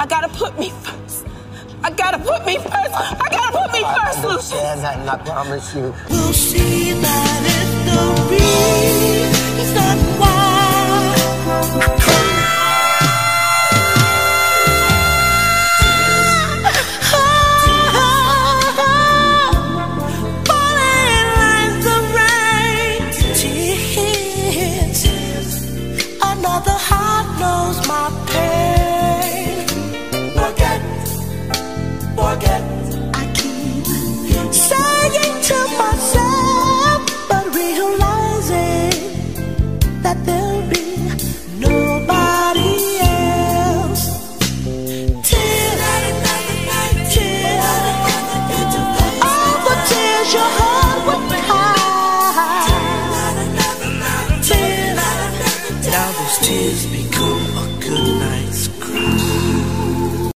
I gotta put me first. I gotta put me first. I gotta put me I first, Lucy. And I promise you. We'll see that if the reason why. Another heart knows my pain. tears. Because